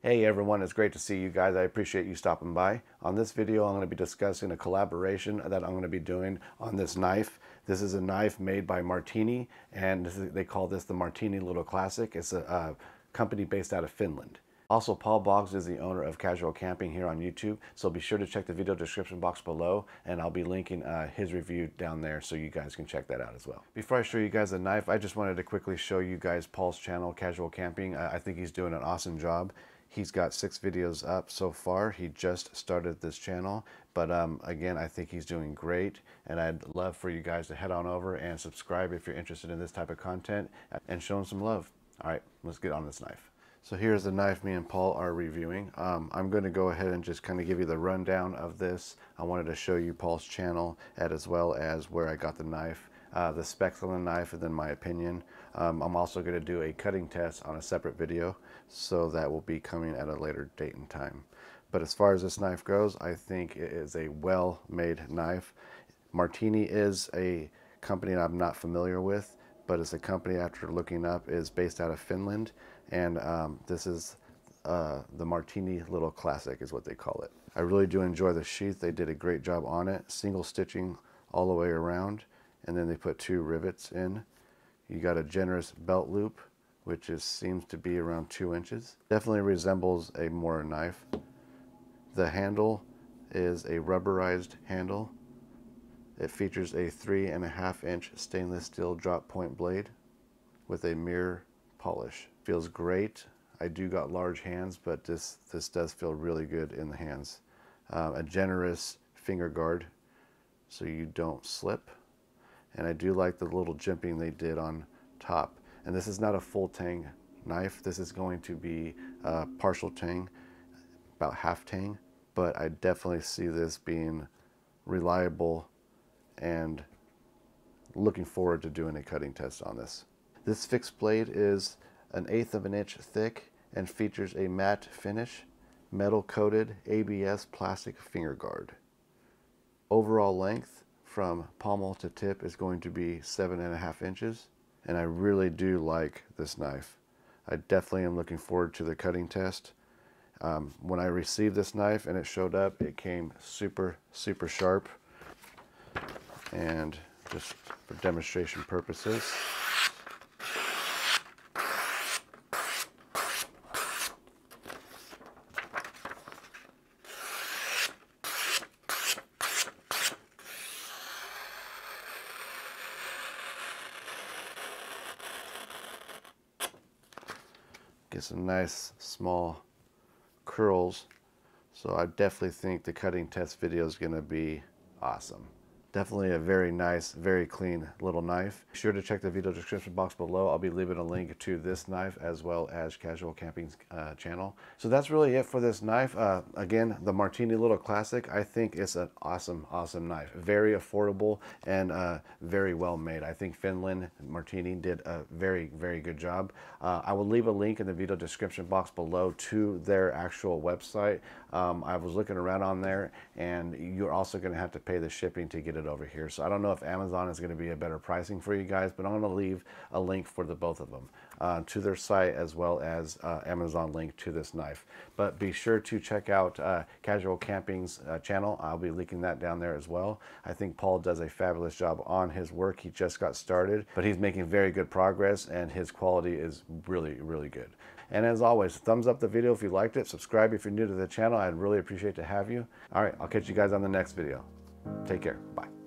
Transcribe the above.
Hey everyone, it's great to see you guys. I appreciate you stopping by. On this video, I'm going to be discussing a collaboration that I'm going to be doing on this knife. This is a knife made by Marttiini, and is, they call this the Marttiini Little Classic. It's a, a company based out of Finland. Also, Paul Boggs is the owner of Casual Camping here on YouTube, so be sure to check the video description box below, and I'll be linking uh, his review down there so you guys can check that out as well. Before I show you guys the knife, I just wanted to quickly show you guys Paul's channel, Casual Camping. Uh, I think he's doing an awesome job. He's got six videos up so far. He just started this channel, but um, again, I think he's doing great, and I'd love for you guys to head on over and subscribe if you're interested in this type of content, and show him some love. All right, let's get on this knife. So here's the knife me and Paul are reviewing. Um, I'm going to go ahead and just kind of give you the rundown of this. I wanted to show you Paul's channel as well as where I got the knife, uh, the specs on the knife, and then my opinion. Um, I'm also going to do a cutting test on a separate video, so that will be coming at a later date and time. But as far as this knife goes, I think it is a well-made knife. Marttiini is a company I'm not familiar with, but it's a company after looking up is based out of Finland and um, this is uh, the Marttiini Little Classic is what they call it. I really do enjoy the sheath. They did a great job on it. Single stitching all the way around and then they put two rivets in. You got a generous belt loop which is, seems to be around two inches. Definitely resembles a Mora knife. The handle is a rubberized handle. It features a three and a half inch stainless steel drop point blade with a mirror polish. Feels great. I do got large hands, but this, this does feel really good in the hands. Um, a generous finger guard so you don't slip. And I do like the little jimping they did on top. And this is not a full tang knife. This is going to be a partial tang, about half tang. But I definitely see this being reliable and looking forward to doing a cutting test on this. This fixed blade is an eighth of an inch thick and features a matte finish, metal coated ABS plastic finger guard. Overall length from pommel to tip is going to be seven and a half inches and I really do like this knife. I definitely am looking forward to the cutting test. Um, when I received this knife and it showed up, it came super, super sharp. And just for demonstration purposes, get some nice small curls. So I definitely think the cutting test video is going to be awesome. Definitely a very nice, very clean little knife. Be sure to check the video description box below. I'll be leaving a link to this knife as well as Casual Camping's uh, channel. So that's really it for this knife. Uh, again, the Marttiini Little Classic. I think it's an awesome, awesome knife. Very affordable and uh, very well made. I think Finland Marttiini did a very, very good job. Uh, I will leave a link in the video description box below to their actual website. Um, I was looking around on there and you're also going to have to pay the shipping to get over here. So I don't know if Amazon is going to be a better pricing for you guys, but I'm going to leave a link for the both of them uh, to their site as well as uh, Amazon link to this knife. But be sure to check out uh, Casual Camping's uh, channel. I'll be linking that down there as well. I think Paul does a fabulous job on his work. He just got started, but he's making very good progress and his quality is really, really good. And as always, thumbs up the video if you liked it. Subscribe if you're new to the channel. I'd really appreciate to have you. All right, I'll catch you guys on the next video. Take care. Bye.